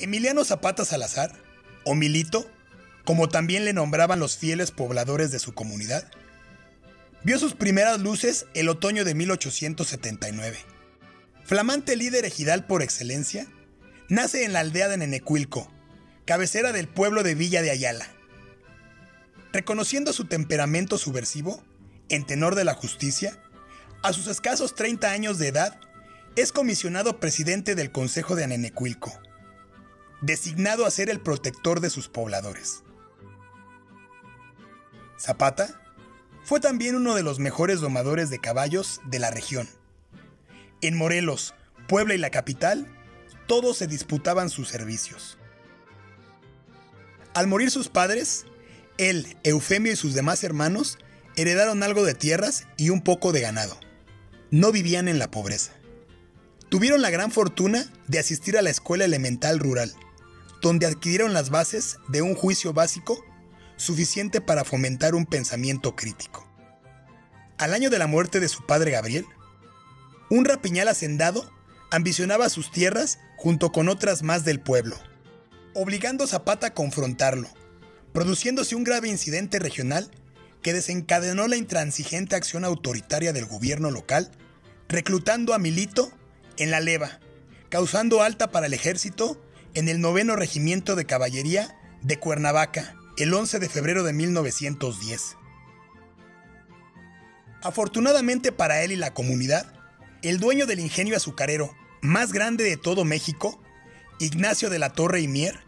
Emiliano Zapata Salazar, o Milito, como también le nombraban los fieles pobladores de su comunidad, vio sus primeras luces el otoño de 1879. Flamante líder ejidal por excelencia, nace en la aldea de Nenecuilco, cabecera del pueblo de Villa de Ayala. Reconociendo su temperamento subversivo, en tenor de la justicia, a sus escasos 30 años de edad, es comisionado presidente del Consejo de Anenecuilco, designado a ser el protector de sus pobladores. Zapata fue también uno de los mejores domadores de caballos de la región. En Morelos, Puebla y la capital, todos se disputaban sus servicios. Al morir sus padres, él, Eufemio y sus demás hermanos heredaron algo de tierras y un poco de ganado. No vivían en la pobreza. Tuvieron la gran fortuna de asistir a la escuela elemental rural, donde adquirieron las bases de un juicio básico suficiente para fomentar un pensamiento crítico. Al año de la muerte de su padre Gabriel, un rapiñal hacendado ambicionaba sus tierras junto con otras más del pueblo, obligando a Zapata a confrontarlo, produciéndose un grave incidente regional que desencadenó la intransigente acción autoritaria del gobierno local, reclutando a Milito en la leva, causando alta para el ejército en el noveno regimiento de caballería de Cuernavaca el 11 de febrero de 1910. Afortunadamente para él y la comunidad, el dueño del ingenio azucarero más grande de todo México, Ignacio de la Torre y Mier,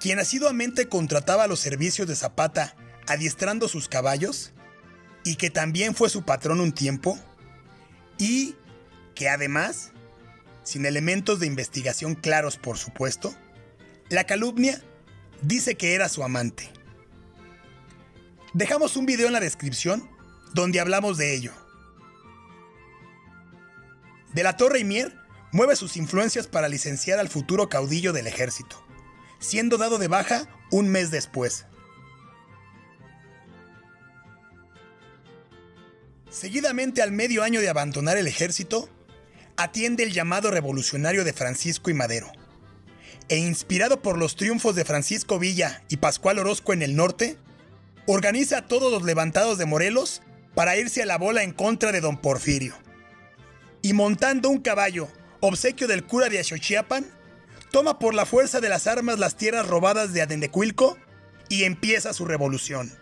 quien asiduamente contrataba los servicios de Zapata adiestrando sus caballos, y que también fue su patrón un tiempo, y que además, sin elementos de investigación claros por supuesto, la calumnia dice que era su amante. Dejamos un video en la descripción donde hablamos de ello. De la Torre y Mier mueve sus influencias para licenciar al futuro caudillo del ejército, siendo dado de baja un mes después. Seguidamente al medio año de abandonar el ejército, atiende el llamado revolucionario de Francisco y Madero, e inspirado por los triunfos de Francisco Villa y Pascual Orozco en el norte, organiza a todos los levantados de Morelos para irse a la bola en contra de don Porfirio. Y montando un caballo, obsequio del cura de Axochiapan, toma por la fuerza de las armas las tierras robadas de Adendecuilco y empieza su revolución.